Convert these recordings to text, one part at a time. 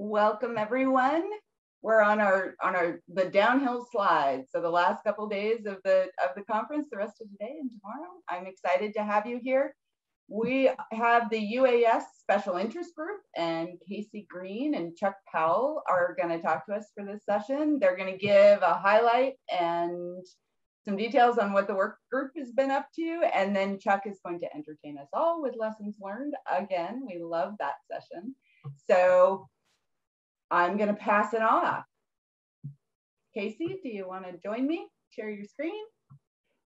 Welcome everyone. We're on our on our the downhill slide. So the last couple of days of the of the conference, the rest of today and tomorrow. I'm excited to have you here. We have the UAS Special Interest Group and Kasey Green and Chuck Powell are going to talk to us for this session. They're going to give a highlight and some details on what the work group has been up to. And then Chuck is going to entertain us all with lessons learned. Again, we love that session. So I'm going to pass it off. Kasey, do you want to join me? Share your screen.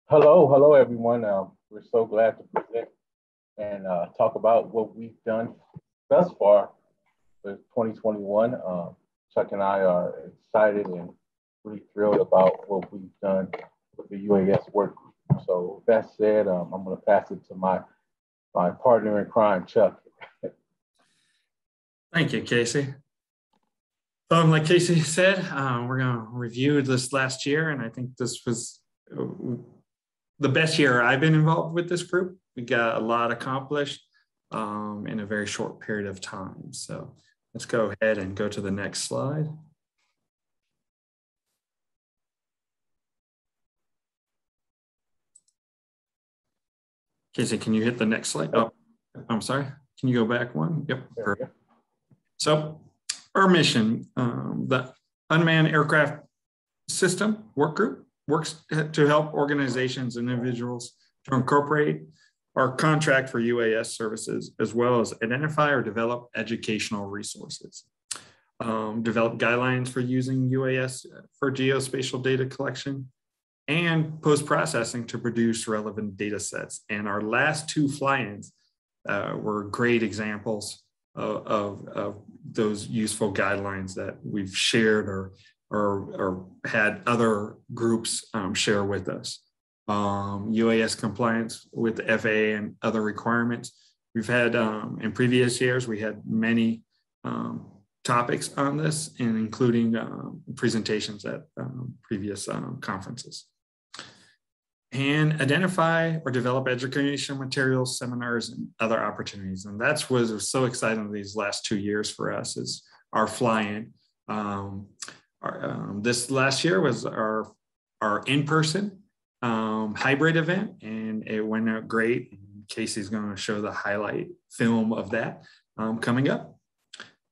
Hello, hello everyone. Um, we're so glad to present and uh, talk about what we've done thus far with 2021. Um, Chuck and I are excited and really thrilled about what we've done with the UAS work group. So that said, um, I'm going to pass it to my my partner in crime, Chuck. Thank you, Kasey. Um, like Kasey said, uh, we're going to review this last year, and I think this was uh, the best year I've been involved with this group we got a lot accomplished um, in a very short period of time. So let's go ahead and go to the next slide. Kasey, can you hit the next slide? Oh, I'm sorry. Can you go back one? Yep. So our mission, um, the Unmanned Aircraft System Work Group works to help organizations and individuals to incorporate our contract for UAS services, as well as identify or develop educational resources. Um, develop guidelines for using UAS for geospatial data collection and post-processing to produce relevant data sets. And our last two fly-ins uh, were great examples of, of, of, those useful guidelines that we've shared or, or, or had other groups um, share with us um, UAS compliance with the FAA and other requirements. We've had um, in previous years, we had many um, topics on this and including um, presentations at um, previous conferences. And identify or develop educational materials, seminars, and other opportunities. And that's what was so exciting these last two years for us is our fly-in. this last year was our, our in-person um, hybrid event and it went out great. Kasey's going to show the highlight film of that um, coming up.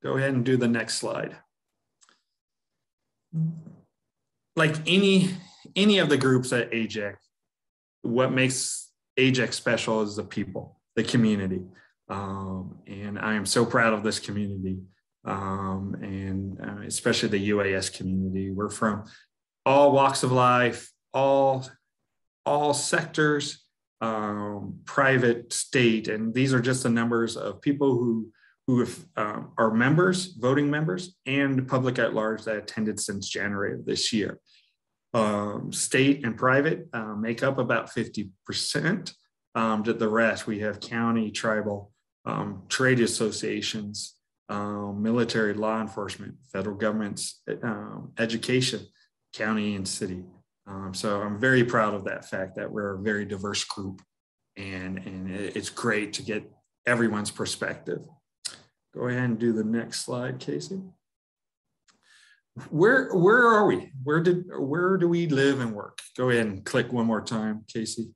Go ahead and do the next slide. Like any, any of the groups at AGIC, what makes AGIC special is the people, the community. Um, and I am so proud of this community um, and uh, especially the UAS community. We're from all walks of life, all all sectors, um, private, state, and these are just the numbers of people who who have, um, are members, voting members, and public at large that attended since January of this year. Um, state and private uh, make up about 50%. Um, the rest, we have county, tribal, um, trade associations, um, military, law enforcement, federal governments, um, education, county and city. Um, so I'm very proud of that fact that we're a very diverse group and, and it's great to get everyone's perspective. Go ahead and do the next slide, Kasey. Where, where are we? Where did where do we live and work? Go ahead and click one more time, Kasey.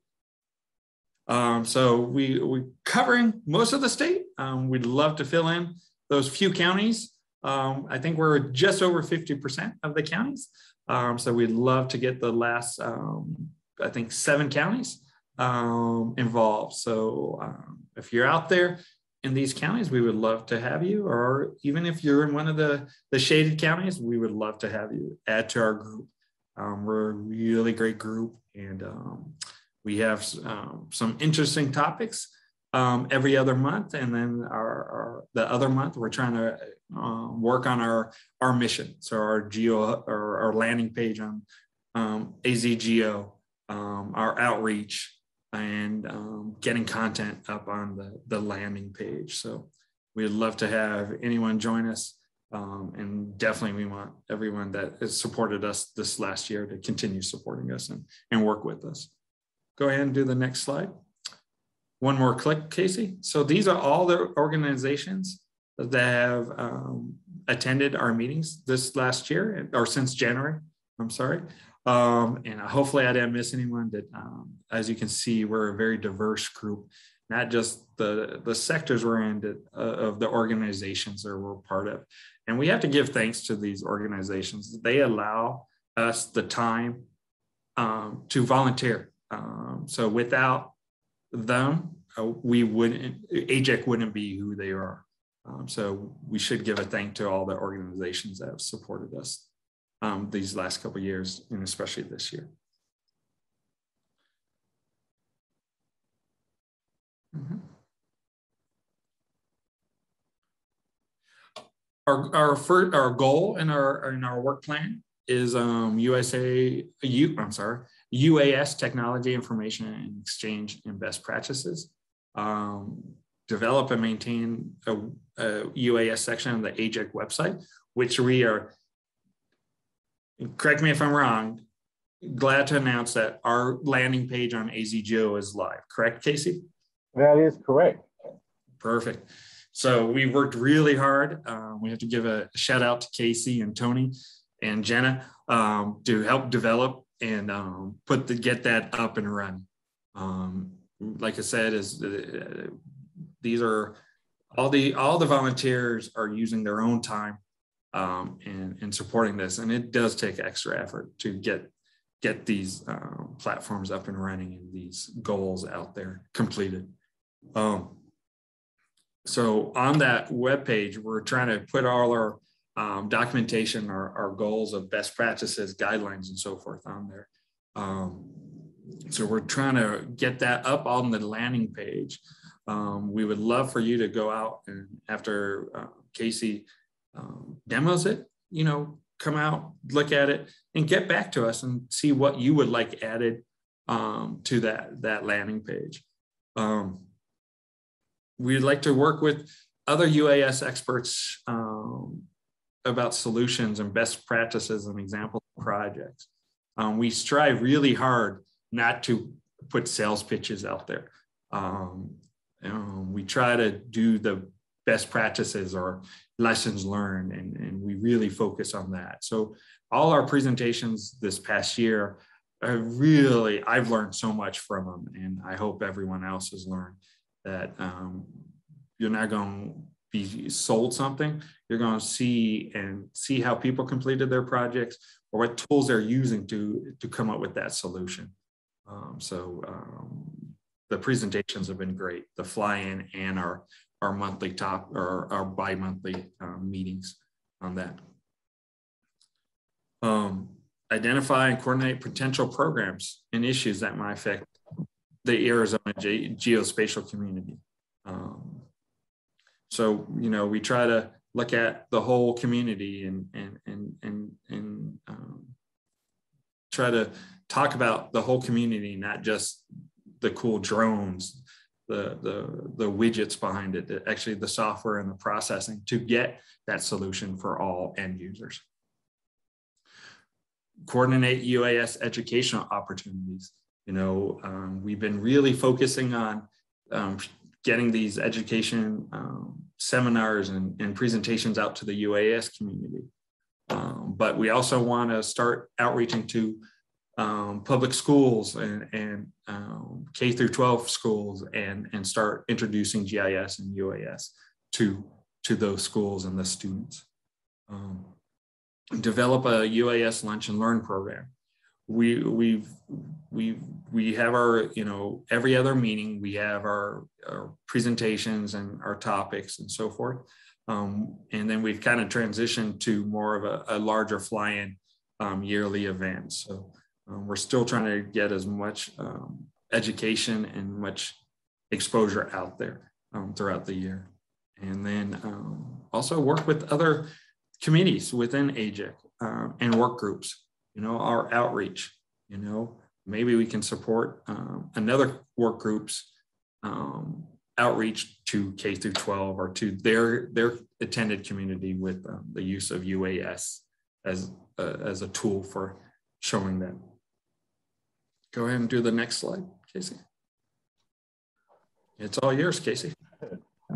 Um, so we we're covering most of the state. Um, we'd love to fill in those few counties. Um, I think we're just over 50% of the counties. Um, so we'd love to get the last, um, I think, seven counties um, involved. So if you're out there in these counties, we would love to have you. Or even if you're in one of the, the shaded counties, we would love to have you add to our group. Um, we're a really great group and um, we have some interesting topics um, every other month, and then our, our, the other month we're trying to um, work on our our mission. So our geo or our landing page on um, AZGeo, um, our outreach, and um, getting content up on the the landing page. So we'd love to have anyone join us. Um, and definitely we want everyone that has supported us this last year to continue supporting us and, and work with us. Go ahead and do the next slide. One more click, Kasey. So these are all the organizations that have um, attended our meetings this last year or since January. I'm sorry. Um, and hopefully I didn't miss anyone that, um, as you can see, we're a very diverse group, not just the, the sectors we're in that, uh, of the organizations that we're part of. And we have to give thanks to these organizations. They allow us the time um, to volunteer. Um, so without them, uh, we wouldn't, AGIC wouldn't be who they are. Um, so we should give a thank to all the organizations that have supported us um, these last couple years, and especially this year. Mm -hmm. Our, our, first, our goal in our, in our work plan is um, USA, U, I'm sorry, UAS Technology Information and Exchange and Best Practices. Um, develop and maintain a, a, UAS section on the AGIC website, which we are, correct me if I'm wrong, glad to announce that our landing page on AZGeo is live. Correct, Kasey? That is correct. Perfect. So we worked really hard. Um, we have to give a shout out to Kasey and Tony and Jenna um, to help develop and um, put the get that up and run. Um, like I said, is uh, these are all the all the volunteers are using their own time um, in, in supporting this, and it does take extra effort to get get these um, platforms up and running and these goals out there completed. Um, so on that web page, we're trying to put all our um, documentation, our, our goals of best practices, guidelines, and so forth on there. Um, so we're trying to get that up on the landing page. Um, we would love for you to go out and after uh, Kasey um, demos it, you know, come out, look at it, and get back to us and see what you would like added um, to that that landing page. Um, we'd like to work with other UAS experts um, about solutions and best practices and example projects. Um, we strive really hard not to put sales pitches out there. Um, um, we try to do the best practices or lessons learned, and, and we really focus on that. So all our presentations this past year, are really, I've learned so much from them, and I hope everyone else has learned that um, you're not going to be sold something. You're going to see and see how people completed their projects or what tools they're using to to come up with that solution. Um, so um, the presentations have been great. The fly-in and our our monthly top or our bi-monthly um, meetings on that. Um, identify and coordinate potential programs and issues that might affect the Arizona ge geospatial community. Um, so, you know, we try to look at the whole community and, and, and, and, and um, try to talk about the whole community, not just the cool drones, the, the, the widgets behind it, actually the software and the processing to get that solution for all end users. Coordinate UAS educational opportunities. You know, um, we've been really focusing on um, getting these education um, seminars and, and, presentations out to the UAS community. Um, but we also want to start outreaching to um, public schools and, and um, K through 12 schools and, and start introducing GIS and UAS to, to those schools and the students. Um, develop a UAS lunch and learn program. We we've we we have our you know every other meeting we have our, our presentations and our topics and so forth. Um, and then we've kind of transitioned to more of a, a larger fly-in um, yearly event. So um, we're still trying to get as much um, education and much exposure out there um, throughout the year and then um, also work with other committees within AGIC and work groups you know, our outreach, you know, maybe we can support um, another work group's um, outreach to K through 12 or to their, their attended community with um, the use of UAS as a, as a tool for showing them. Go ahead and do the next slide, Kasey. It's all yours, Kasey.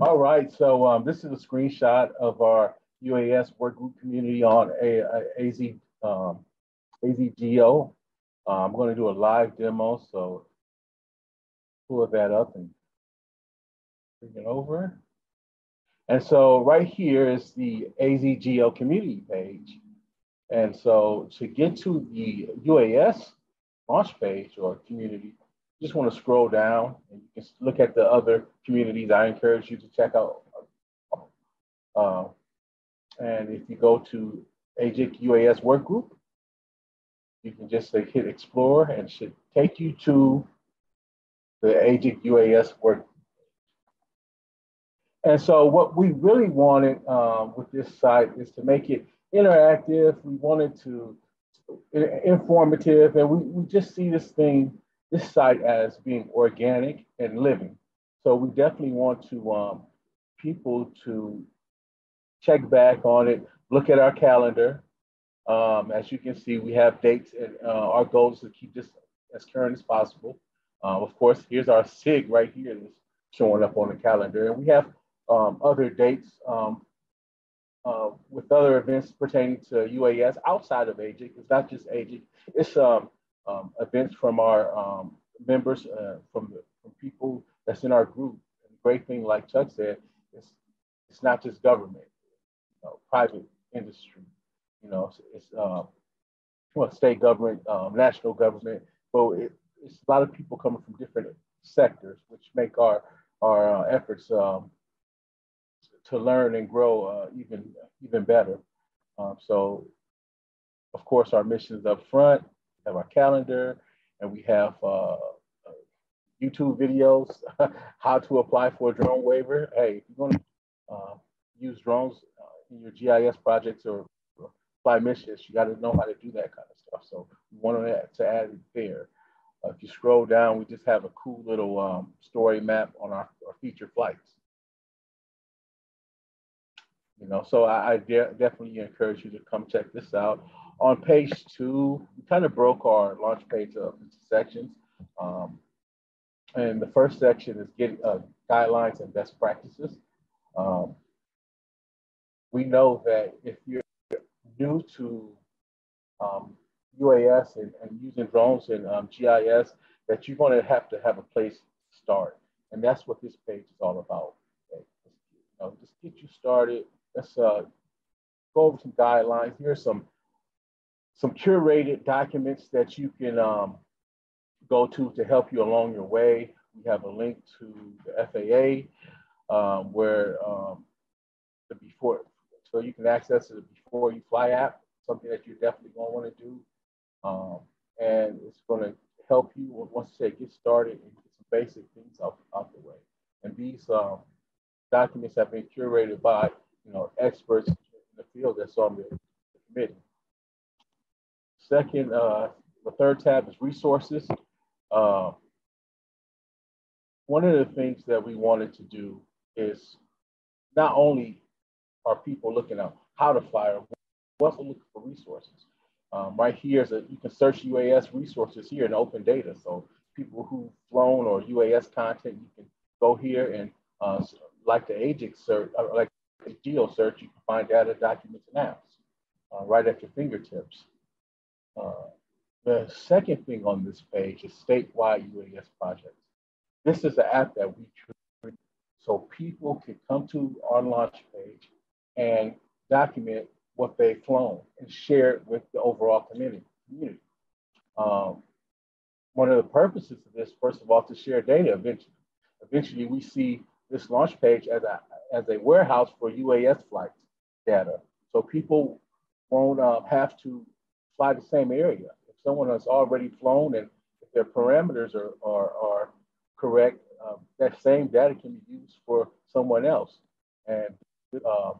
All right, so um, this is a screenshot of our UAS work group community on a, a AZ, um, AZGeo. Uh, I'm going to do a live demo, so pull that up and bring it over. And so right here is the AZGeo community page. And so to get to the UAS launch page or community, you just want to scroll down and you can look at the other communities I encourage you to check out. Uh, and if you go to AGIC UAS work group, you can just say hit explore and should take you to the AGIC UAS work. And so what we really wanted um, with this site is to make it interactive. We wanted to informative, and we, we just see this thing, this site as being organic and living. So we definitely want to um, people to check back on it, look at our calendar. Um, as you can see, we have dates and uh, our goal is to keep this as current as possible. Uh, of course, here's our SIG right here that's showing up on the calendar. And we have um, other dates um, uh, with other events pertaining to UAS outside of AGIC. It's not just AGIC, it's um, um, events from our um, members, uh, from, the, from people that's in our group. And great thing, like Chuck said, it's, it's not just government, you know, private industry, you know, it's, it's uh, well, state government, um, national government. but it, it's a lot of people coming from different sectors, which make our, our uh, efforts um, to learn and grow uh, even even better. Um, so, of course, our missions up front. We have our calendar, and we have uh, YouTube videos how to apply for a drone waiver. Hey, if you're going to uh, use drones uh, in your GIS projects or, fly missions, you got to know how to do that kind of stuff. So we wanted to add it there. Uh, if you scroll down, we just have a cool little um, story map on our, our feature flights. You know, so I, I de definitely encourage you to come check this out. On page two, we kind of broke our launch page up into sections. Um, and the first section is getting uh, guidelines and best practices. Um, we know that if you're new to um, UAS and, and, using drones and um, GIS, that you're going to have to have a place to start. And that's what this page is all about. Okay? You know, just get you started let's uh, go over some guidelines. Here's some some curated documents that you can um, go to to help you along your way. We have a link to the FAA um, where um, the before, so you can access the before you fly app, something that you're definitely want to do. Um, and it's going to help you once you say get started and get some basic things out, out the way. And these um, documents have been curated by you know, experts in the field that's on the, committee. Second, uh, the third tab is resources. Uh, one of the things that we wanted to do is not only are people looking at how to fire, we're also looking for resources. Um, right here is a, you can search UAS resources here in open data. So people who've flown or UAS content, you can go here and uh, like the AGIC search, uh, geo search, you can find data, documents, and apps uh, right at your fingertips. Uh, the second thing on this page is statewide UAS projects. This is an app that we created so people can come to our launch page and document what they've flown and share it with the overall community. community. Um, one of the purposes of this, first of all, to share data eventually. Eventually, we see this launch page as a, as a warehouse for UAS flight data. So people won't uh, have to fly the same area. If someone has already flown and if their parameters are, are, are correct, um, that same data can be used for someone else. And uh,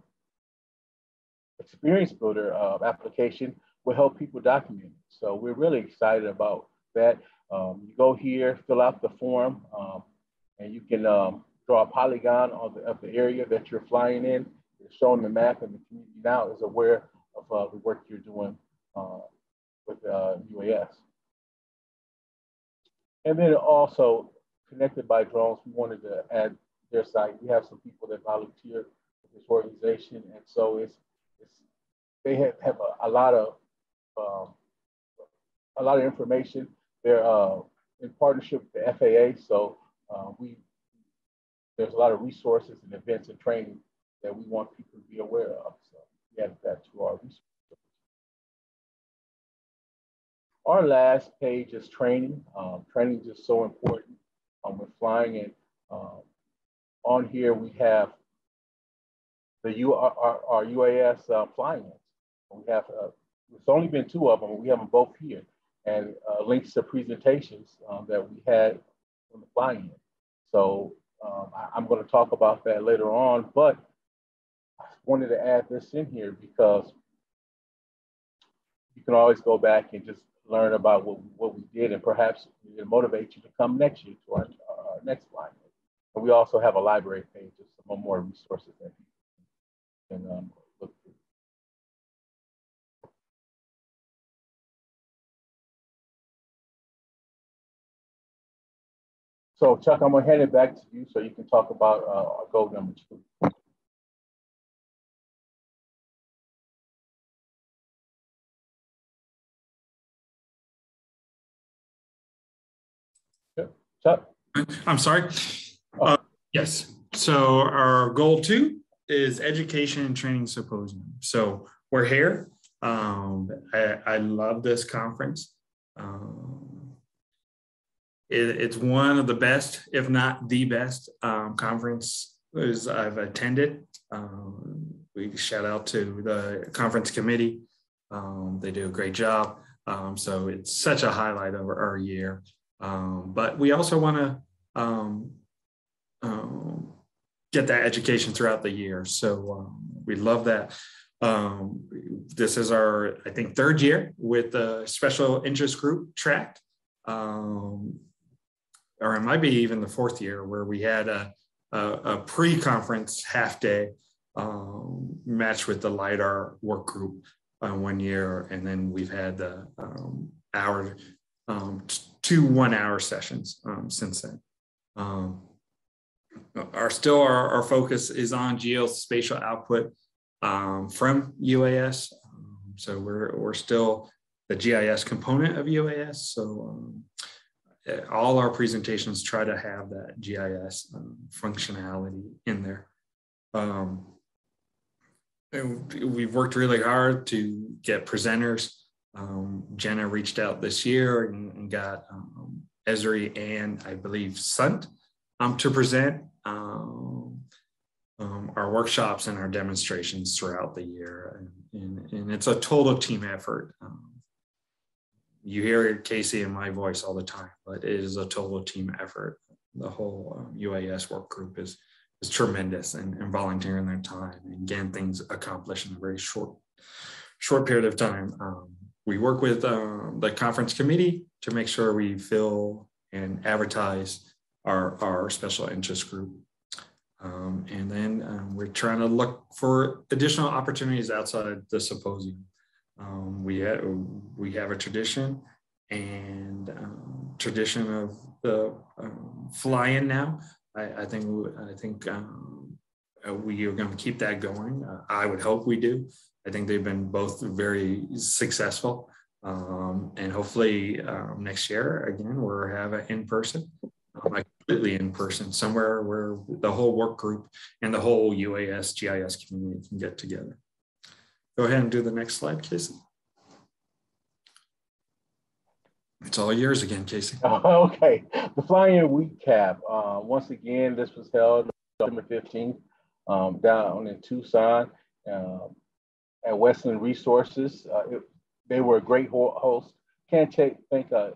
Experience Builder uh, application will help people document. So we're really excited about that. Um, you go here, fill out the form, um, and you can um, draw a polygon of the, of the area that you're flying in. It's showing the map and the community now is aware of uh, the work you're doing uh, with uh, UAS. And then also connected by drones, we wanted to add their site. We have some people that volunteer with this organization. And so it's they have, have a, a lot of um, a lot of information. They're uh, in partnership with the FAA, so uh, we there's a lot of resources and events and training that we want people to be aware of. So we add that to our resources. Our last page is training. Um, training is just so important. Um, we're flying and um, on here we have the U, our, our UAS uh, flying-ins. We have, uh, it's only been two of them, we have them both here, and uh, links to presentations um, that we had on the flying-in. So um, I, am going to talk about that later on, but I wanted to add this in here because you can always go back and just learn about what, what we did and perhaps it motivate you to come next year to our, our next flying. And we also have a library page of some more resources that you can um, So Chuck, I'm gonna hand it back to you so you can talk about uh, goal number two. Chuck? I'm sorry. Uh, yes. So our goal two is education and training symposium. So we're here. Um, I, I, love this conference. Um, it, it's one of the best, if not the best, um, I've attended. Um, we shout out to the conference committee. Um, they do a great job. Um, so it's such a highlight of our year. but we also want to um, um, get that education throughout the year. So um, we love that. Um, this is our, I think, third year with the special interest group track. Um, or it might be even the fourth year where we had a, a, a pre-conference half day um, match with the LIDAR work group uh, one year. And then we've had the hour, two one hour sessions since then. Um, our still our, our focus is on geospatial output um, from UAS. Um, so we're we're still the GIS component of UAS. So um, all our presentations try to have that GIS um, functionality in there. Um, we've worked really hard to get presenters. Um, Jenna reached out this year and, and got um, Esri and I believe Sant um, to present um, um, our workshops and our demonstrations throughout the year. And, and, and it's a total team effort. You hear Kasey and my voice all the time, but it is a total team effort. The whole UAS um, work group is, is tremendous and, and volunteering their time and getting things accomplished in a very short, short period of time. Um, we work with uh, the conference committee to make sure we fill and advertise our, our special interest group. Um, and then um, we're trying to look for additional opportunities outside the symposium. Um, we, have, we have a tradition and um, tradition of the um, fly-in now. I, I, think I think um, uh, we are going to keep that going. Uh, I would hope we do. I think they've been both very successful. Um, and hopefully um, next year again we'll have it in person um, completely in person somewhere where the whole work group and the whole uas gis community can get together go ahead and do the next slide Kasey it's all yours again Kasey okay the flying recap uh, once again this was held on November 15th um, down in tucson um, at WestLand Resources uh, it, they were a great host. Can't take, thank uh,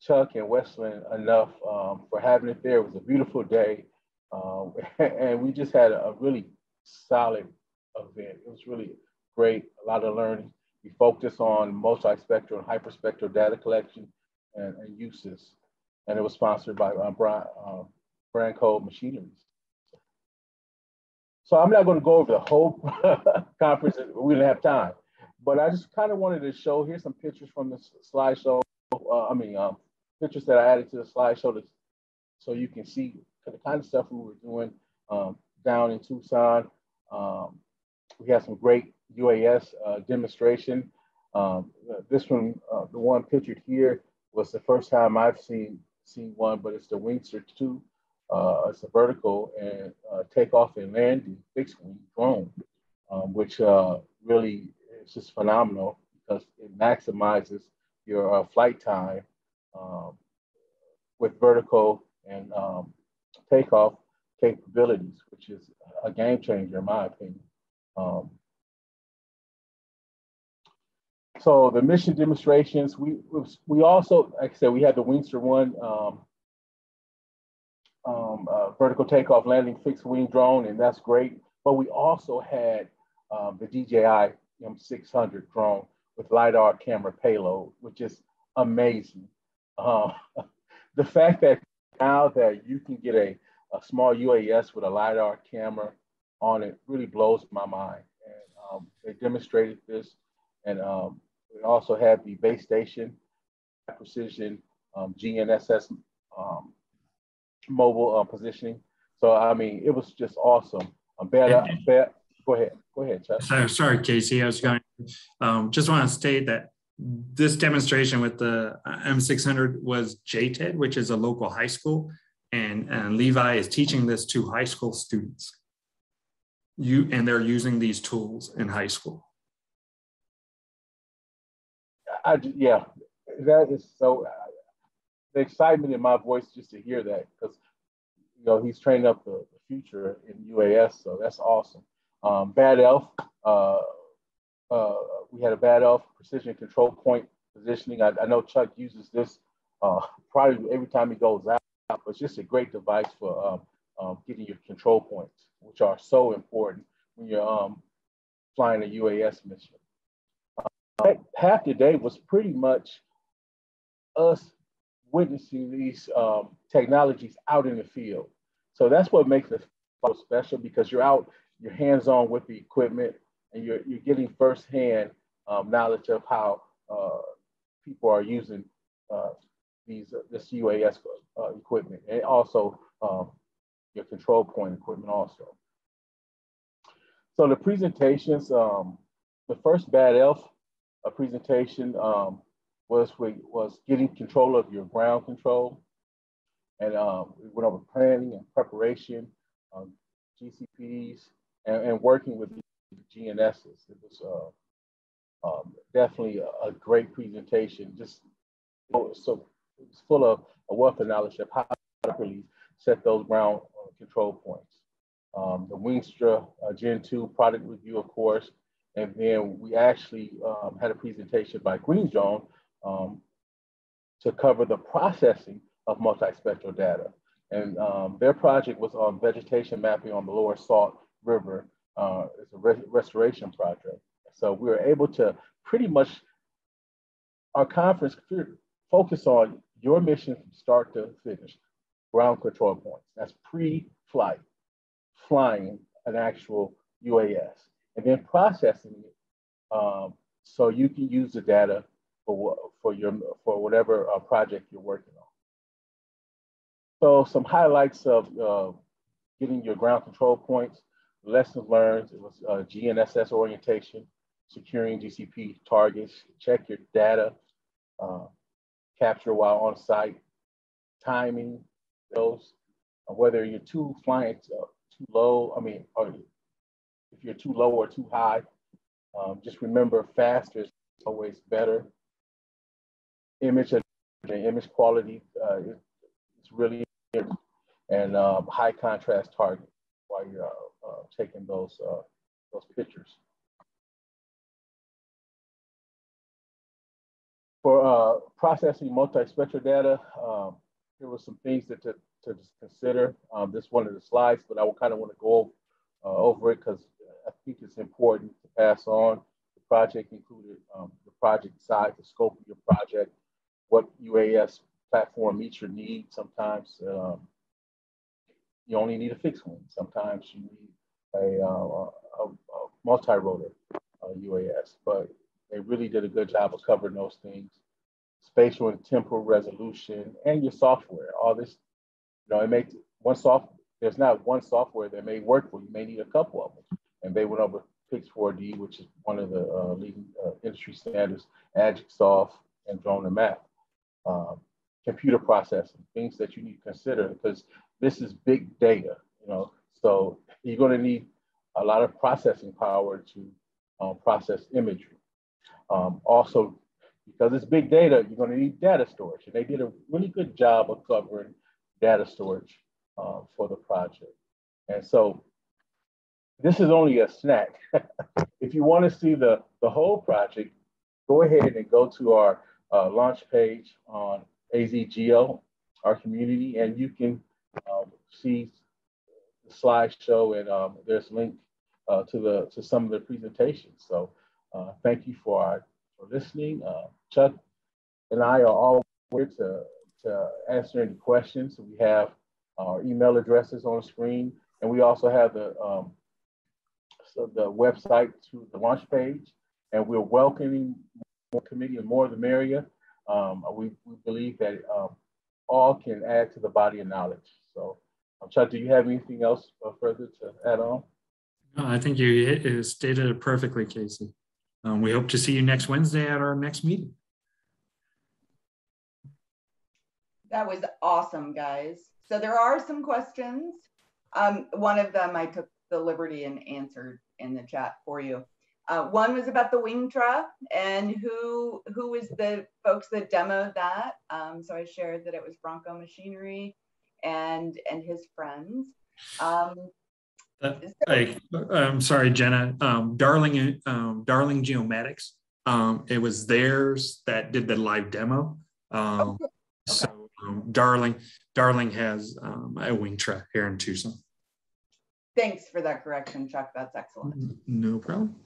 Chuck and WestLand enough um, for having it there. It was a beautiful day. Um, and we just had a, really solid event. It was really great, a lot of learning. We focus on multi-spectral and hyperspectral data collection and, and uses. And it was sponsored by uh, Brian, uh, Bronco Machineries. So I'm not going to go over the whole conference. We didn't have time. But I just kind of wanted to show, here's some pictures from the slideshow. Uh, I mean, um, pictures that I added to the slideshow to, so you can see the kind of stuff we were doing um, down in Tucson. Um, we had some great UAS uh, demonstration. Um, this one, uh, the one pictured here, was the first time I've seen seen one, but it's the Wingtra 2. Uh, it's a vertical and uh, takeoff and landing fixed wing drone, um, which uh, really is just phenomenal because it maximizes your flight time um, with vertical and um, takeoff capabilities, which is a game changer in my opinion. Um, so the mission demonstrations, we we also, like I said, we had the Wingtra one um, um, uh, vertical takeoff landing fixed wing drone, and that's great. But we also had um, the DJI M600 drone with LiDAR camera payload, which is amazing. Uh, the fact that now that you can get a, a small UAS with a LiDAR camera on it really blows my mind. And um, they demonstrated this. And um, we also had the base station precision um, GNSS um, mobile uh, positioning. So, I mean, it was just awesome. Um, bad, uh, bad, go ahead. Go ahead, Chuck. So, sorry, Kasey. I was going, um, just want to state that this demonstration with the uh, M600 was JTED, which is a local high school. And, and Levi is teaching this to high school students. You, and they're using these tools in high school. I, yeah, that is so. Uh, the excitement in my voice just to hear that because you know he's training up the, the, future in UAS, so that's awesome. Um, Bad Elf, uh, uh, we had a Bad Elf precision control point positioning. I, I know Chuck uses this uh, probably every time he goes out, but it's just a great device for um, um, getting your control points, which are so important when you're um, flying a UAS mission half the day was pretty much us witnessing these um, technologies out in the field. So that's what makes it so special because you're out, you're hands-on with the equipment, and you're you're getting firsthand um, knowledge of how uh, people are using uh, these uh, this UAS uh, equipment, and also um, your control point equipment also. So the presentations, um, the first Bad Elf a presentation um, was was getting control of your ground control, and um, we went over planning and preparation, um, GCPs, and, and, working with GNSS. It was uh, um, definitely a, a, great presentation. Just so it was full of a wealth of knowledge of how to really set those ground uh, control points. Um, the Wingtra uh, Gen 2 product review, of course, and then we actually um, had a presentation by Green Zone um, to cover the processing of multispectral data. And um, their project was on vegetation mapping on the lower Salt River. Uh, it's a re restoration project. So we were able to pretty much, our conference focus on your mission from start to finish, ground control points. That's pre-flight, flying an actual UAS and then processing it um, so you can use the data for, for, your, for whatever uh, project you're working on. So some highlights of uh, getting your ground control points, lessons learned, it was uh, GNSS orientation, securing GCP targets, check your data, uh, capture while on site, timing, those, uh, whether you're too flying uh, too low, I mean, or if you're too low or too high. Um, just remember faster is always better. Image and image quality uh, is, really and um, high contrast target while you're uh, uh, taking those uh, those pictures. For uh, processing multispectral data, um, there were some things that to, to consider. Um, this one of the slides, but I will kind of want to go uh, over it because I think it's important to pass on. The project included um, the project size, the scope of your project, what UAS platform meets your needs. Sometimes um, you only need a fixed one. Sometimes you need a, uh, a, a multi-rotor uh, UAS, but they really did a good job of covering those things. Spatial and temporal resolution and your software. All this, you know, it makes one soft. There's not one software that may work for you. You may need a couple of them and they went over Pix4D, which is one of the uh, leading uh, industry standards, Agisoft, and Drone2Map. Um, computer processing, things that you need to consider because this is big data, you know. So you're going to need a lot of processing power to um, process imagery. Um, also, because it's big data, you're going to need data storage. And they did a really good job of covering data storage uh, for the project. And so this is only a snack. if you want to see the, the whole project, go ahead and go to our uh, launch page on AZGeo, our community, and you can um, see the slideshow and um, there's a link uh, to the to some of the presentations. So uh, thank you for, our, for listening. Uh, Chuck and I are all here to, to answer any questions. We have our email addresses on the screen, and we also have the um, the website to the launch page, and we're welcoming more committee and more of the merrier. Um, we, we believe that um, all can add to the body of knowledge. So, um, Chuck, do you have anything else uh, further to add on? No, I think you stated it perfectly, Kasey. Um, we hope to see you next Wednesday at our next meeting. That was awesome, guys. So there are some questions. Um, one of them I took the liberty and answered in the chat for you. Uh, one was about the Wingtra and who who was the folks that demoed that. Um, so I shared that it was Bronco Machinery and and his friends. Um, uh, so, I'm sorry, Jenna. Um, Darling, um, Darling Geomatics. Um, it was theirs that did the live demo. Um, okay. Okay. So um, Darling, Darling has um, a Wingtra here in Tucson. Thanks for that correction, Chuck. That's excellent. No problem.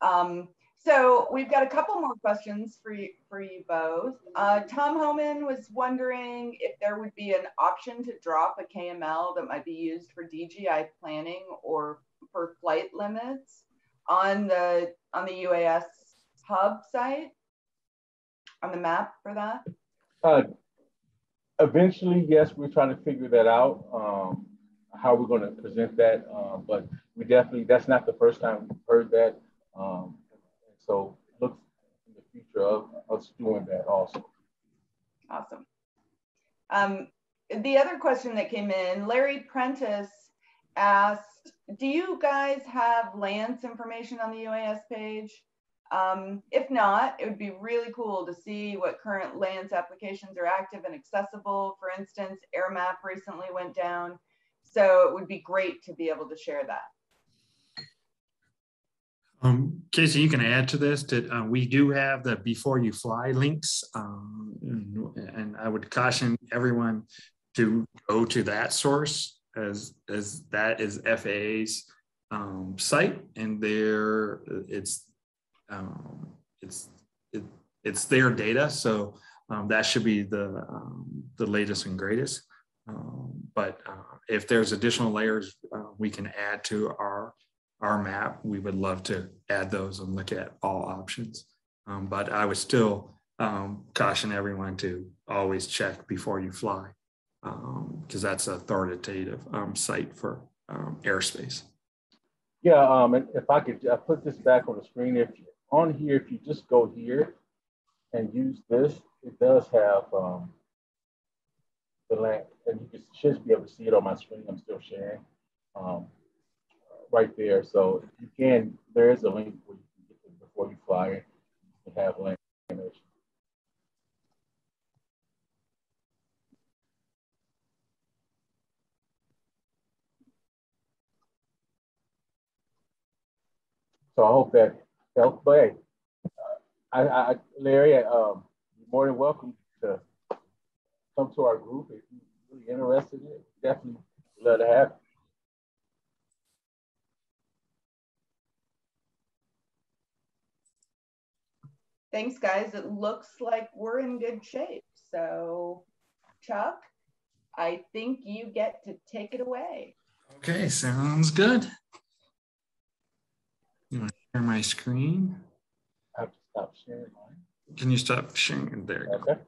Um, so we've got a couple more questions for you, for you both. Uh, Tom Homan was wondering if there would be an option to drop a KML that might be used for DJI planning or for flight limits on the on the UAS hub site on the map for that. Uh, eventually, yes, we're trying to figure that out. Um, how we're going to present that, um, but we definitely that's not the first time we've heard that. Um, so look in the future of us doing that also. Awesome. Um, the other question that came in, Larry Prentice asked, do you guys have LAANC information on the UAS page? Um, if not, it would be really cool to see what current LAANC applications are active and accessible. For instance, AirMap recently went down. So it would be great to be able to share that. Um, Kasey, you can add to this that uh, we do have the before you fly links, um, and, I would caution everyone to go to that source as as that is FAA's um, site, and there it's um, it's it, it's their data, so um, that should be the um, the latest and greatest. But uh, if there's additional layers uh, we can add to our our map, we would love to add those and look at all options. Um, but I would still um, caution everyone to always check before you fly because um, that's authoritative um, site for um, airspace. Yeah, um, and if I could I put this back on the screen, if on here, if you just go here and use this, it does have the link, and you should be able to see it on my screen. I'm still sharing. Um, right there. So if you can, there is a link where you can get before you fly and have link information. So I hope that helps. But hey, uh, I, I, Larry, um, you're more than welcome come to our group if you're really interested in it. Definitely love to have you. thanks, guys. It looks like we're in good shape. So, Chuck, I think you get to take it away. Okay, sounds good. You want to share my screen? I have to stop sharing mine. Can you stop sharing? There you okay. go.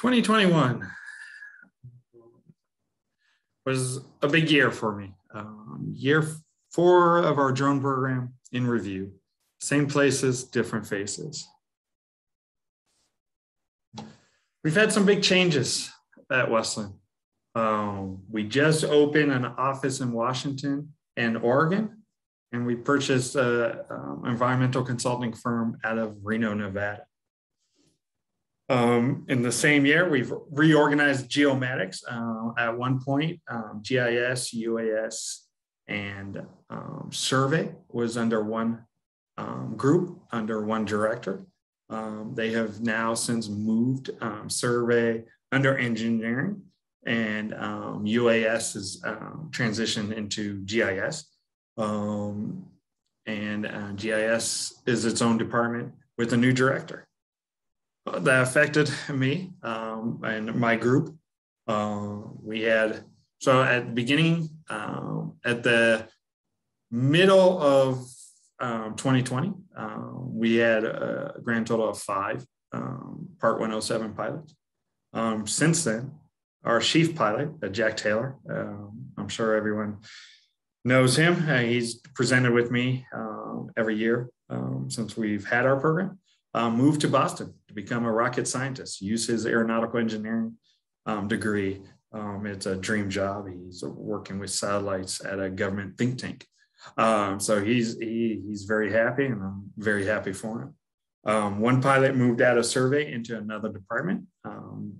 2021 was a big year for me. Um, year four of our drone program in review. Same places, different faces. We've had some big changes at WestLand. Um, we just opened an office in Washington and Oregon, and we purchased an um, environmental consulting firm out of Reno, Nevada. Um, in the same year, we've reorganized geomatics. Uh, at one point, um, GIS, UAS, and um, survey was under one um, group, under one director. Um, they have now since moved um, survey under engineering, and UAS is transitioned into GIS. and uh, GIS is its own department with a new director that affected me um, and my group. Uh, we had so at the beginning, um, at the middle of um, 2020, uh, we had a grand total of five um, Part 107 pilots. Um, since then, our chief pilot, uh, Jack Taylor, I'm sure everyone knows him. Uh, he's presented with me every year since we've had our program um, moved to Boston to become a rocket scientist, use his aeronautical engineering um, degree. Um, it's a dream job. He's working with satellites at a government think tank. Um, so he's he, he's very happy, and I'm very happy for him. Um, one pilot moved out of survey into another department. Um,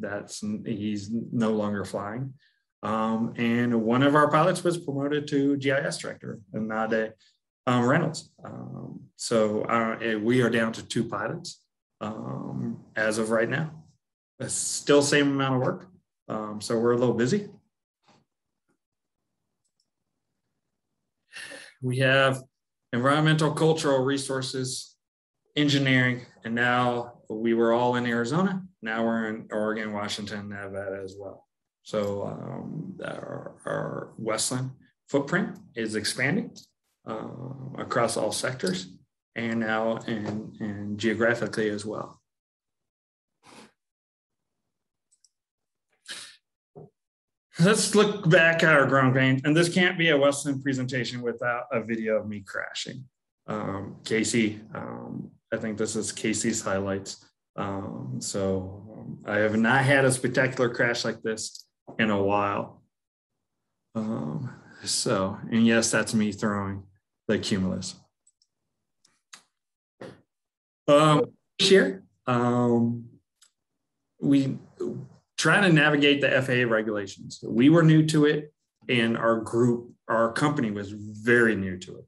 that's he's no longer flying. and one of our pilots was promoted to GIS director, and not a um, Reynolds. Um, so uh, we are down to two pilots um, as of right now. It's still same amount of work. Um, so we're a little busy. We have environmental, cultural resources, engineering, and now we were all in Arizona. Now we're in Oregon, Washington, Nevada as well. So um, our, our WestLand footprint is expanding uh, across all sectors and now and, and geographically as well. Let's look back at our ground range, and this can't be a WestLand presentation without a video of me crashing. Um, Kasey, um, I think this is Kasey's highlights. Um, so um, I have not had a spectacular crash like this in a while. Um, so, and yes, that's me throwing the cumulus. Um, this year, um, we trying to navigate the FAA regulations. We were new to it, and our group, our company was very new to it.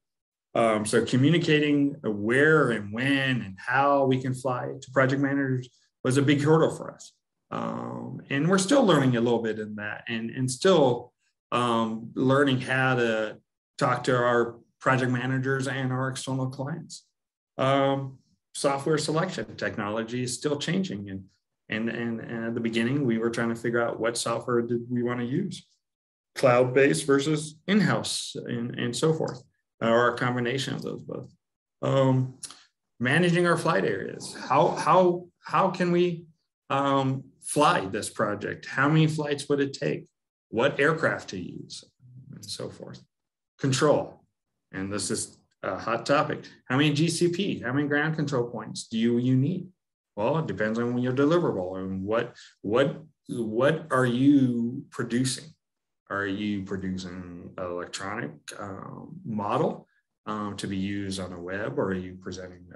Um, so communicating where and when and how we can fly to project managers was a big hurdle for us. Um, and we're still learning a little bit in that and, and still um, learning how to talk to our project managers and our external clients. Um, software selection technology is still changing. And, and, and, and at the beginning, we were trying to figure out what software did we want to use, cloud-based versus in-house and, and so forth, or a combination of those both. Um, managing our flight areas. How, how, how can we um, fly this project? How many flights would it take? What aircraft to use and so forth. Control and this is a hot topic. How many GCP, how many ground control points do you, you need? Well, it depends on your deliverable and what, what, what are you producing? Are you producing an electronic um, model um, to be used on a web, or are you presenting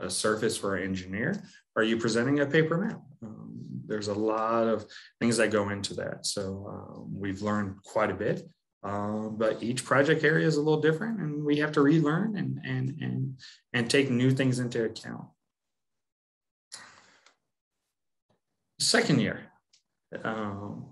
a, a surface for an engineer? Are you presenting a paper map? Um, there's a lot of things that go into that. So um, we've learned quite a bit. Um, but each project area is a little different and we have to relearn and, and, and, and take new things into account. Second year, um,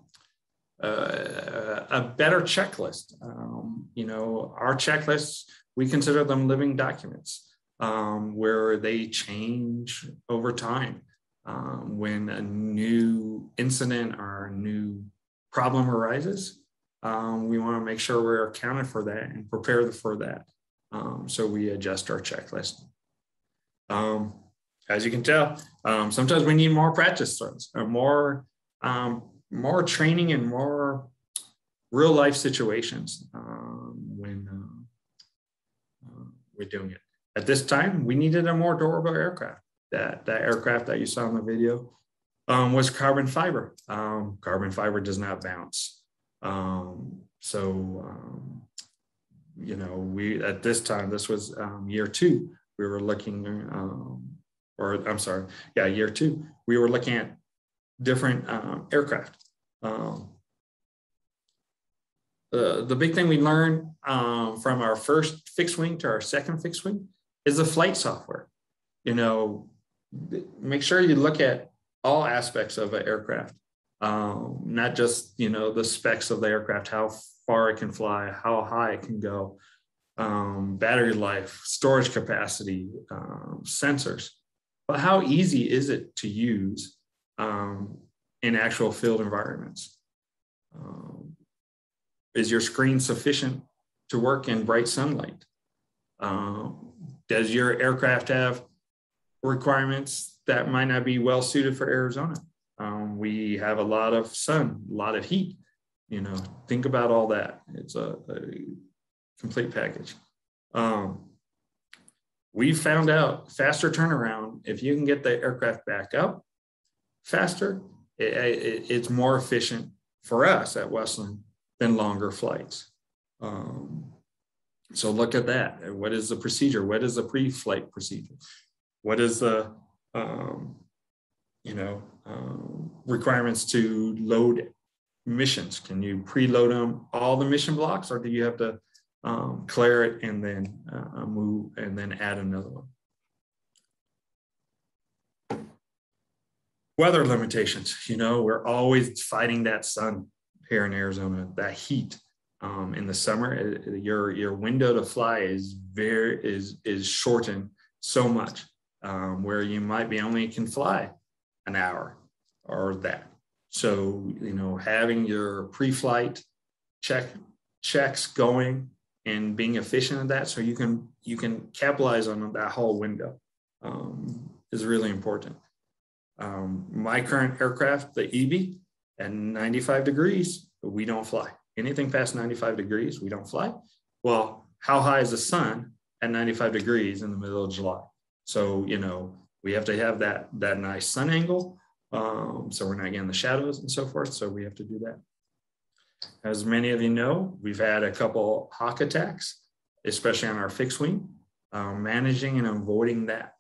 uh, a better checklist. Um, you know, our checklists, we consider them living documents um, where they change over time. Um, when a new incident or a new problem arises, um, we want to make sure we're accounted for that and prepare for that. Um, so we adjust our checklist. Um, as you can tell, um, sometimes we need more practice runs or more um, more training and more real life situations um, when uh, uh, we're doing it. At this time, we needed a more durable aircraft. That that aircraft that you saw in the video was carbon fiber. Carbon fiber does not bounce. Um, so you know, we at this time, this was year two. We were looking or I'm sorry, yeah, year two, we were looking at different um, aircraft. Um, the, the big thing we learned um, from our first fixed wing to our second fixed wing is the flight software. You know, make sure you look at all aspects of an aircraft, um, not just, you know, the specs of the aircraft, how far it can fly, how high it can go, um, battery life, storage capacity, um, sensors but how easy is it to use um, in actual field environments? Um, is your screen sufficient to work in bright sunlight? Um, does your aircraft have requirements that might not be well suited for Arizona? We have a lot of sun, a lot of heat. You know, think about all that. It's a, a complete package. Um, we found out faster turnaround if you can get the aircraft back up faster it, it, it's more efficient for us at WestLand than longer flights um, so look at that what is the procedure what is the pre-flight procedure what is the um, you know requirements to load missions can you preload them all the mission blocks or do you have to um, clear it, and then uh, move and then add another one. Weather limitations, you know, we're always fighting that sun here in Arizona, that heat. Um, in the summer, uh, your your window to fly is very is is shortened so much, um, where you might be only can fly an hour or that. So you know, having your pre-flight check checks going and being efficient at that so you can you can capitalize on that whole window um, is really important. Um, my current aircraft the eBee at 95 degrees we don't fly. Anything past 95 degrees we don't fly. Well how high is the sun at 95 degrees in the middle of july? So you know we have to have that that nice sun angle um, so we're not getting the shadows and so forth so we have to do that as many of you know, we've had a couple hawk attacks, especially on our fixed wing, um, managing and avoiding that.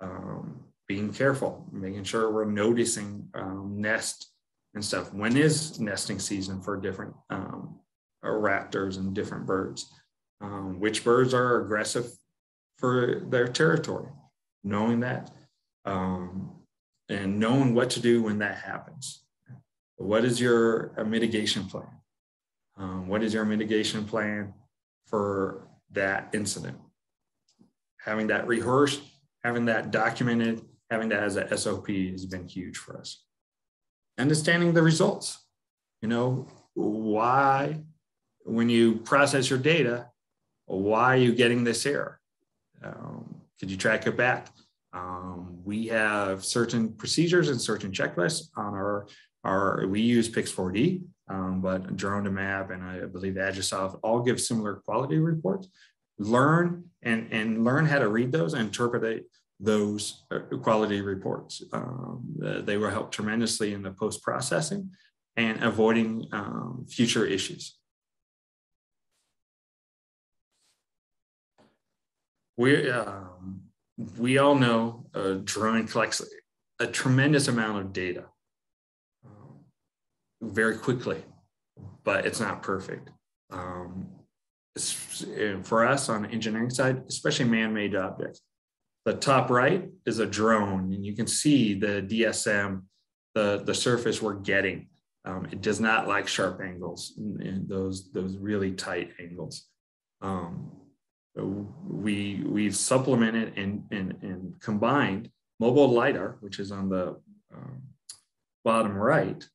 Um, being careful, making sure we're noticing um, nest and stuff. When is nesting season for different um, raptors and different birds? Um, which birds are aggressive for their territory? Knowing that um, and knowing what to do when that happens. What is your mitigation plan? Um, what is your mitigation plan for that incident? Having that rehearsed, having that documented, having that as a SOP has been huge for us. Understanding the results. You know, why, when you process your data, why are you getting this error? Um, could you track it back? Um, we have certain procedures and certain checklists on our are we use Pix4D, um, but Drone2Map and I believe Agisoft all give similar quality reports. Learn and, and learn how to read those and interpret those uh, quality reports. Um, they will help tremendously in the post processing and avoiding um, future issues. We, um, we all know a drone collects a tremendous amount of data very quickly, but it's not perfect. Um, for us on the engineering side, especially man-made objects, the top right is a drone, and you can see the DSM, the the surface we're getting. Um, it does not like sharp angles and those those really tight angles. Um, we we've supplemented and, and, and combined mobile lidar, which is on the um, bottom right,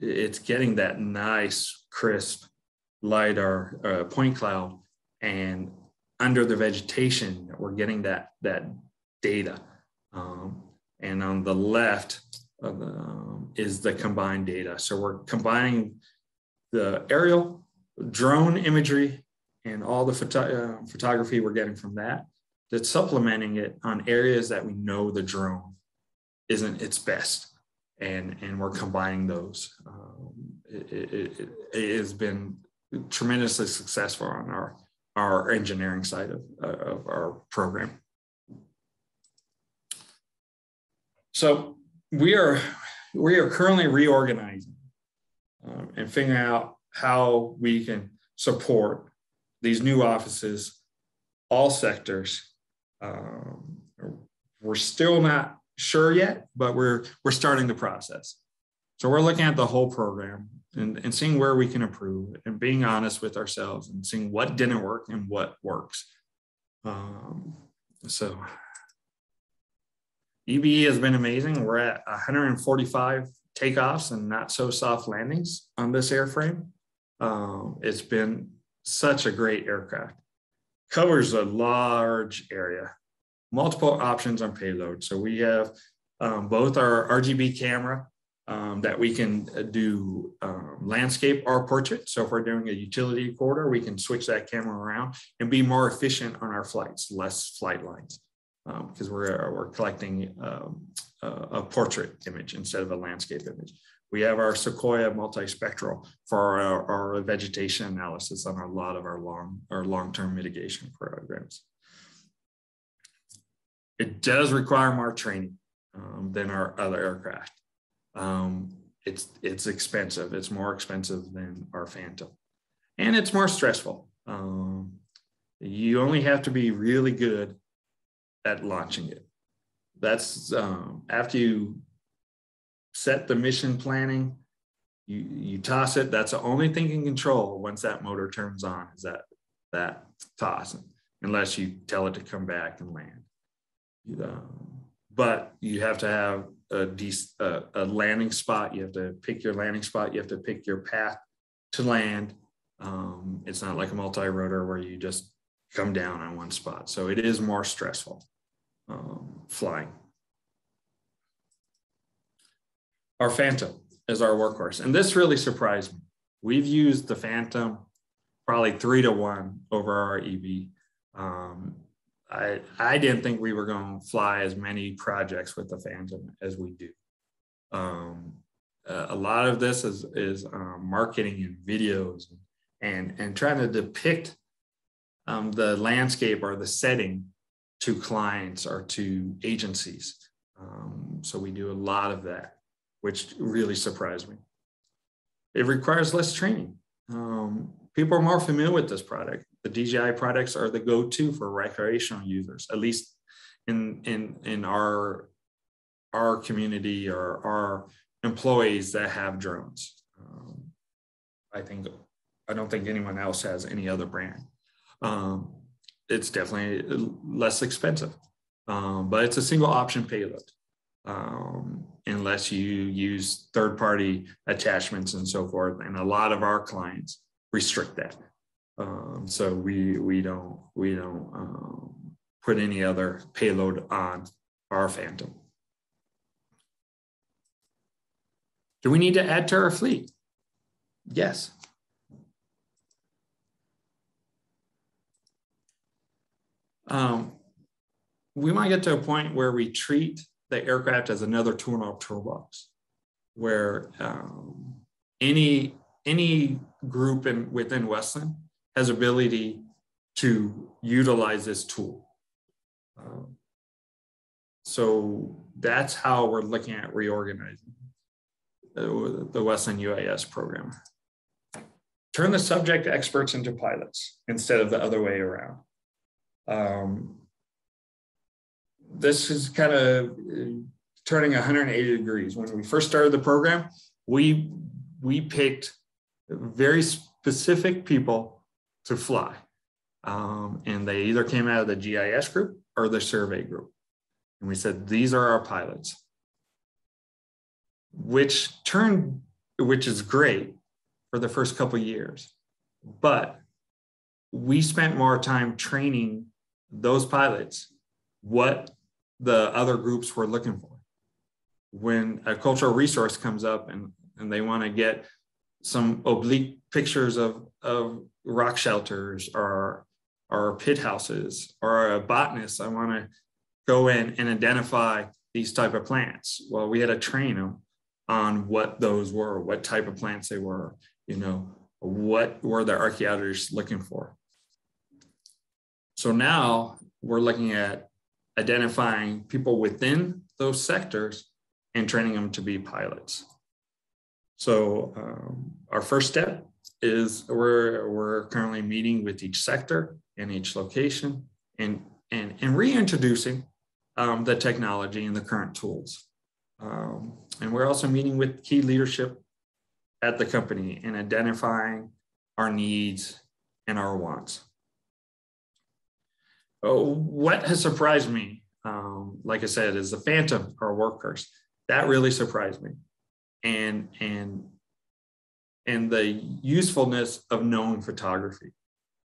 it's getting that nice, crisp lidar uh, point cloud, and under the vegetation, we're getting that that data. Um, and on the left the, um, is the combined data. So we're combining the aerial, drone imagery, and all the photo- uh, photography we're getting from that, that's supplementing it on areas that we know the drone isn't its best. And, and we're combining those. Um, it, it, it, it, has been tremendously successful on our, our engineering side of, uh, of our program. So we are we are currently reorganizing um, and figuring out how we can support these new offices, all sectors. Um, we're still not sure yet, but we're we're starting the process. So we're looking at the whole program and, and seeing where we can improve and being honest with ourselves and seeing what didn't work and what works. Um, so eBee has been amazing. We're at 145 takeoffs and not so soft landings on this airframe. Um, it's been such a great aircraft. Covers a large area, multiple options on payload. So we have um, both our RGB camera um, that we can uh, do um, landscape or portrait. So if we're doing a utility corridor, we can switch that camera around and be more efficient on our flights, less flight lines because um, we're, we're collecting um, a, portrait image instead of a landscape image. We have our Sequoia multispectral for our, our vegetation analysis on a lot of our long our long-term mitigation programs. It does require more training um, than our other aircraft. Um, it's it's expensive. It's more expensive than our Phantom, and it's more stressful. Um, you only have to be really good at launching it. That's um, after you set the mission planning, you, you toss it. That's the only thing you can control once that motor turns on is that, that toss, unless you tell it to come back and land. Um, but you have to have a, a, a landing spot. You have to pick your landing spot. You have to pick your path to land. Um, it's not like a multi-rotor where you just come down on one spot. So it is more stressful um, flying. Our Phantom is our workhorse. And this really surprised me. We've used the Phantom probably three to one over our eBee. Um, I, I didn't think we were going to fly as many projects with the Phantom as we do. Um, uh, a lot of this is, is um, marketing and videos and, and trying to depict um, the landscape or the setting to clients or to agencies. Um, so we do a lot of that, which really surprised me. It requires less training. Um, people are more familiar with this product. The DJI products are the go-to for recreational users, at least in in in our our community or our employees that have drones. Um, I think I don't think anyone else has any other brand. Um, it's definitely less expensive, um, but it's a single option payload. Um, unless you use third party attachments and so forth. And a lot of our clients restrict that. Um, so we, we don't, we don't um, put any other payload on our Phantom. Do we need to add to our fleet? Yes. Um, we might get to a point where we treat the aircraft as another our toolbox, where um, any any group in, within WestLand has ability to utilize this tool. Um, so that's how we're looking at reorganizing the, the WestLand UAS program. Turn the subject experts into pilots instead of the other way around. Um, this is kind of uh, turning 180 degrees. When we first started the program, we we picked very specific people to fly, um, and they either came out of the GIS group or the survey group, and we said these are our pilots, which turned which is great for the first couple years, but we spent more time training those pilots what the other groups were looking for. When a cultural resource comes up and, and they want to get some oblique pictures of, of rock shelters or, or pit houses or a botanist, I want to go in and identify these type of plants. Well, we had to train them on what those were, what type of plants they were, you know, what were the archaeologists looking for. So now we're looking at identifying people within those sectors and training them to be pilots. So um, our first step is we're, we're currently meeting with each sector and each location and, and, and reintroducing um, the technology and the current tools. Um, and we're also meeting with key leadership at the company and identifying our needs and our wants. Oh, what has surprised me, um, like I said, is the phantom or workers. That really surprised me, and and and the usefulness of known photography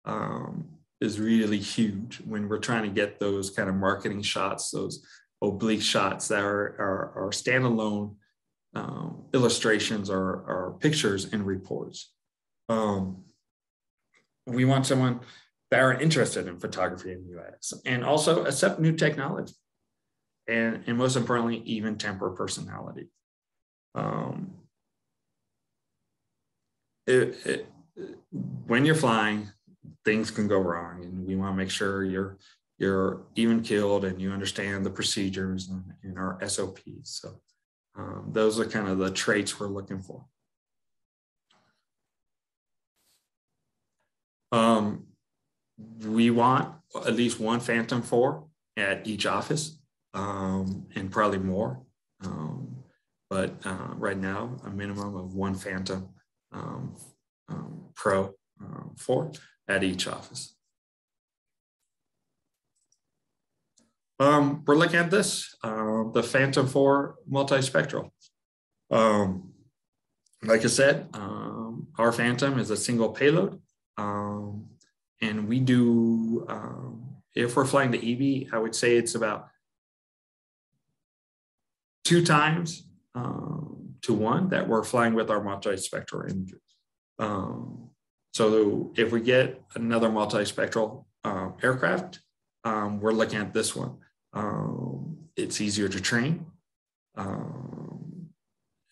um, is really huge when we're trying to get those kind of marketing shots, those oblique shots that are are, are standalone um, illustrations or, or pictures and reports. Um, we want someone that are interested in photography in the US and also accept new technology. And, and most importantly, even temper personality. Um, it, it, when you're flying, things can go wrong, and we want to make sure you're you're even killed and you understand the procedures and, and our SOPs. So um, those are kind of the traits we're looking for. Um, we want at least one Phantom 4 at each office um, and probably more. Um, but uh, right now, a minimum of one Phantom um, um, Pro uh, 4 at each office. Um, we're looking at this, uh, the Phantom 4 multispectral. Um, like I said, um, our Phantom is a single payload. Um, and we do, um, if we're flying the eBee, I would say it's about two times um, to one that we're flying with our multispectral images. Um, so if we get another multispectral uh, aircraft, um, we're looking at this one. Um, it's easier to train. Um,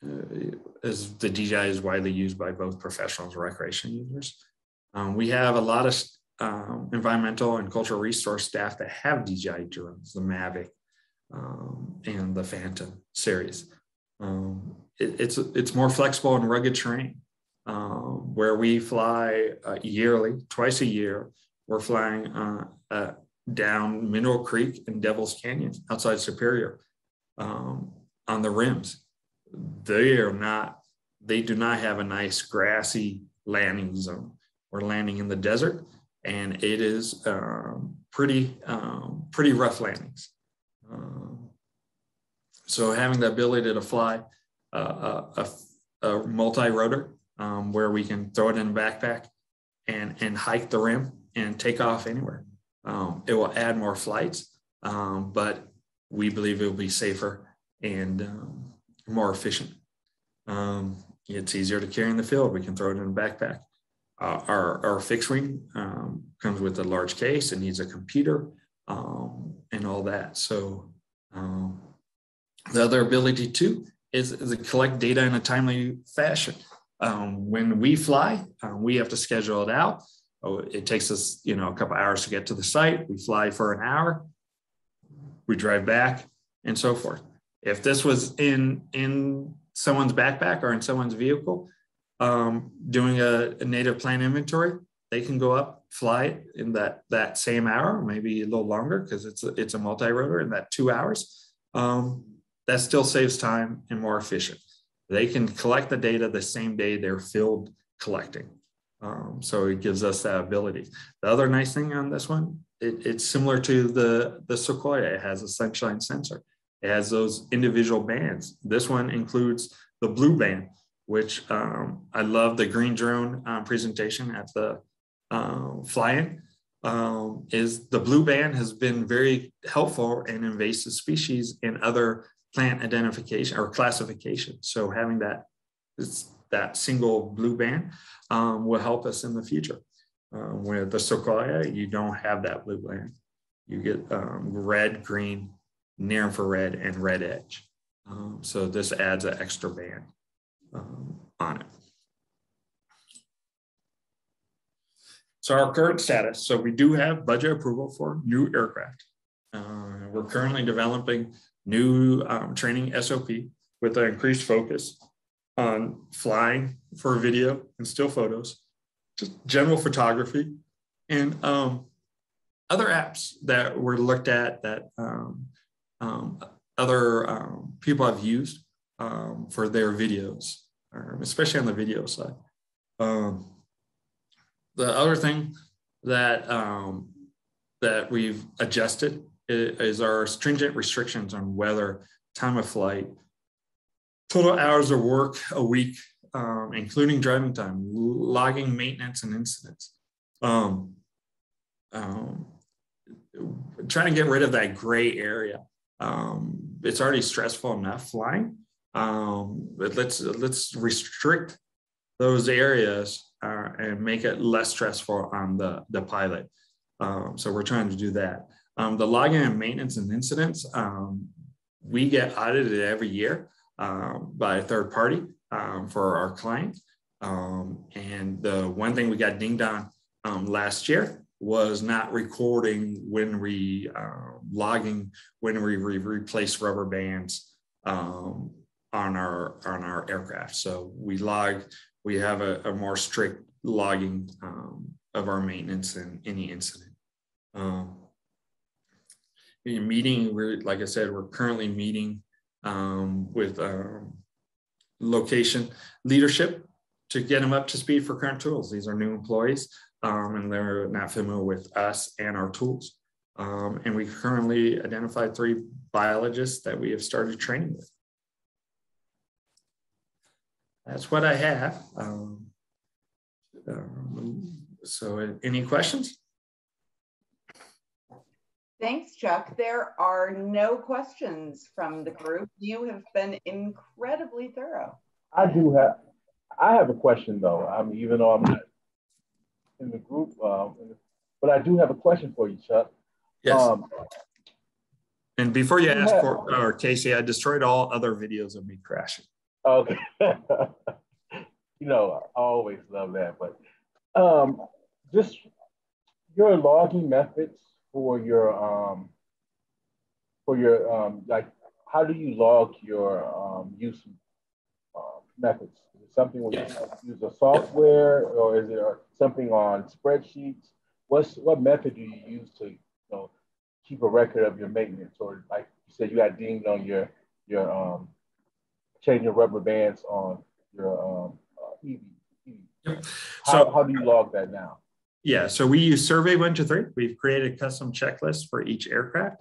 uh, as the DJI is widely used by both professionals and recreation users. Um, we have a lot of um, environmental and cultural resource staff that have DJI drones, the Mavic um, and the Phantom series. Um, it, it's it's more flexible and rugged terrain, um, where we fly uh, yearly, twice a year. We're flying uh, uh, down Mineral Creek and Devil's Canyon outside Superior um, on the rims. They are not. They do not have a nice grassy landing zone. We're landing in the desert and it is um, pretty um, pretty rough landings. Um, so having the ability to fly uh, a, a multi-rotor um, where we can throw it in a backpack and and hike the rim and take off anywhere. It will add more flights, but we believe it will be safer and more efficient. it's easier to carry in the field. We can throw it in a backpack. Uh, our, our fixed wing um, comes with a large case and needs a computer um, and all that. So um, the other ability too is, is, to collect data in a timely fashion. Um, when we fly, uh, we have to schedule it out. Oh, it takes us, you know, a couple hours to get to the site. We fly for an hour, we drive back, and so forth. If this was in in someone's backpack or in someone's vehicle, um, doing a, a, native plant inventory, they can go up, fly in that that same hour, maybe a little longer because it's a, it's a multi-rotor in that two hours. Um, that still saves time and more efficient. They can collect the data the same day they're field collecting. Um, so it gives us that ability. The other nice thing on this one, it, it's similar to the, the Sequoia. It has a sunshine sensor. It has those individual bands. This one includes the blue band, which um, I love the green drone um, presentation at the uh, fly-in. um, is the blue band has been very helpful in invasive species and other plant identification or classification. So having that that single blue band um, will help us in the future. Um, with the sequoia, you don't have that blue band. You get um, red, green, near infrared, and red edge. Um, so this adds an extra band um, on it. So our current status, so we do have budget approval for new aircraft. Uh, we're currently developing new um, training SOP with an increased focus on flying for video and still photos, just general photography, and um, other apps that were looked at that um, um other um, people have used um, for their videos, especially on the video side. Um, the other thing that um, that we've adjusted is, our stringent restrictions on weather, time of flight, total hours of work a week, um, including driving time, logging maintenance and incidents. Um, um, trying to get rid of that gray area. Um, it's already stressful enough flying, um, but let's let's restrict those areas uh, and make it less stressful on the, the pilot. Um, so we're trying to do that. Um, the logging and maintenance and incidents, um, we get audited every year um, by a third party um, for our client. Um, and the one thing we got dinged on last year was not recording when we uh, logging when we re- replace rubber bands on our on our aircraft. So we log we have a, a more strict logging um, of our maintenance and any incident. Um, in meeting, we're like I said, we're currently meeting um, with um, location leadership to get them up to speed for current tools. These are new employees um, and they're not familiar with us and our tools. Um, and we currently identified three biologists that we have started training with that's what I have. Um, um, so any questions? Thanks, Chuck. There are no questions from the group. You have been incredibly thorough. I do have, I have a question though. I mean, even though I'm not in the group, um, but I do have a question for you, Chuck. Yes. Um, and before you ask, for, or Kasey, I destroyed all other videos of me crashing. Okay. you know, I always love that. But um, just your logging methods for your um, for your um, like, how do you log your um, use uh, methods? Is it something where you use a software, or is it something on spreadsheets? What's what method do you use to you know keep a record of your maintenance, or like you said, you got dinged on your your um, changing rubber bands on your um, uh, eBee. Yep. So how do you log that now? Yeah, so we use Survey123. We've created a custom checklist for each aircraft.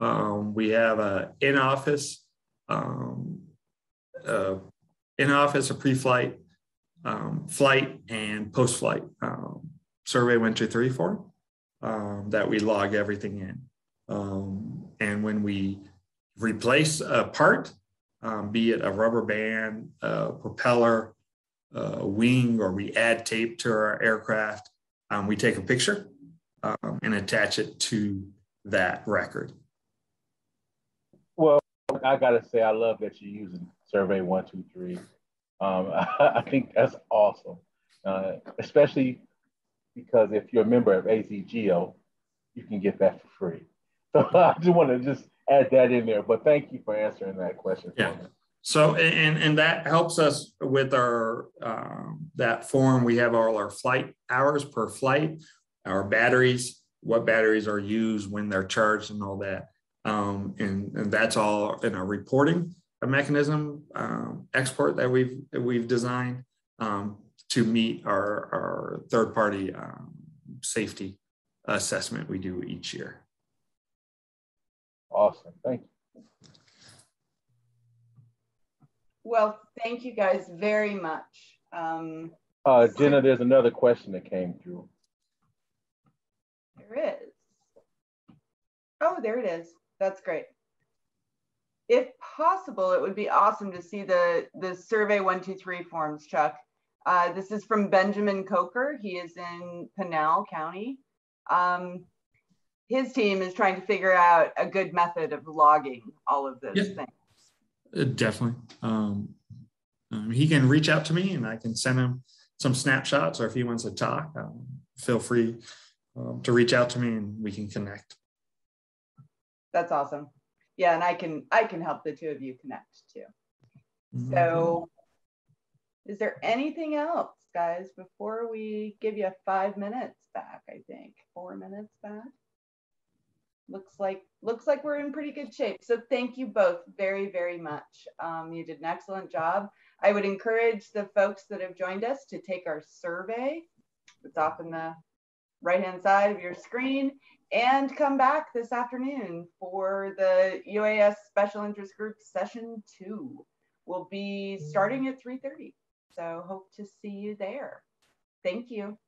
Um, we have a in office, um, uh, in office, a pre-flight, um, flight, and post-flight um, Survey123 form um, that we log everything in. Um, and when we replace a part, um, be it a rubber band, a propeller, a wing, or we add tape to our aircraft, um, we take a picture um, and attach it to that record. Well, I gotta say, I love that you're using Survey123. Um, I, think that's awesome, uh, especially because if you're a member of AZGeo, you can get that for free. So I just want to just add that in there. But thank you for answering that question. Yeah. So and and that helps us with our um, that form. We have all our flight hours per flight, our batteries, what batteries are used when they're charged, and all that. Um, and, and that's all in a reporting mechanism um, export that we've that we've designed um, to meet our our third party um, safety assessment we do each year. Awesome. Thank you. Well, thank you guys very much. Um, uh, Jenna, there's another question that came through. There is. Oh, there it is. That's great. If possible, it would be awesome to see the, the Survey123 forms, Chuck. Uh, this is from Benjamin Coker. He is in Pinal County. Um, his team is trying to figure out a good method of logging all of those yeah, things. Uh, definitely. Um, um, he can reach out to me and I can send him some snapshots, or if he wants to talk, um, feel free um, to reach out to me and we can connect. That's awesome. Yeah, and I can I can help the two of you connect too. Mm-hmm. So, is there anything else, guys, before we give you five minutes back? I think four minutes back looks like looks like we're in pretty good shape. So thank you both very, very much. Um, you did an excellent job. I would encourage the folks that have joined us to take our survey. It's off in the right-hand side of your screen and come back this afternoon for the UAS Special Interest Group session two. We'll be starting at 3.30. So hope to see you there. Thank you.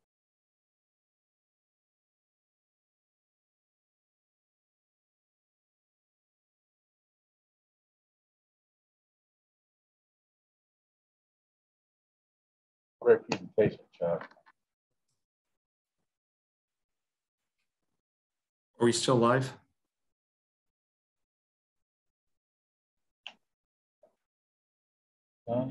Great presentation, Chuck. Are we still live? Uh,